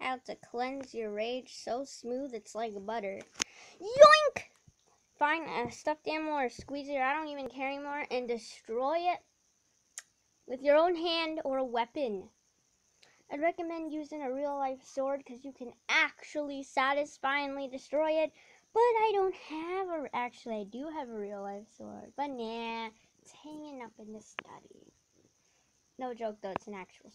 How to cleanse your rage so smooth it's like butter. Yoink! Find a stuffed animal or squeezer, I don't even care anymore, and destroy it with your own hand or a weapon. I'd recommend using a real life sword because you can actually satisfyingly destroy it. But I don't have a. Actually, I do have a real life sword. But nah, it's hanging up in the study. No joke though, it's an actual sword.